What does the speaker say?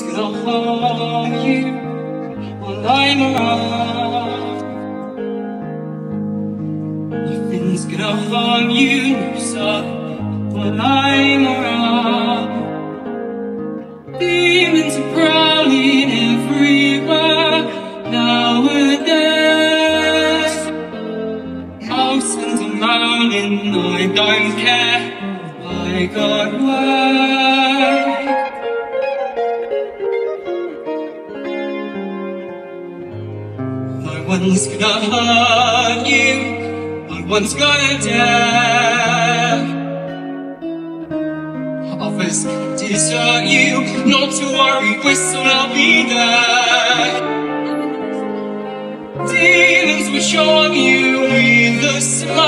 Nothing's gonna harm you while I'm around. Nothing's gonna harm you, no, sir, while I'm around. Demons are prowling everywhere nowadays. Mountains are mounting, I don't care. I got way. One's gonna hurt you. No one's gonna dare. Others desert you. Not to worry, whistle, I'll be there. Demons will charm you with a while.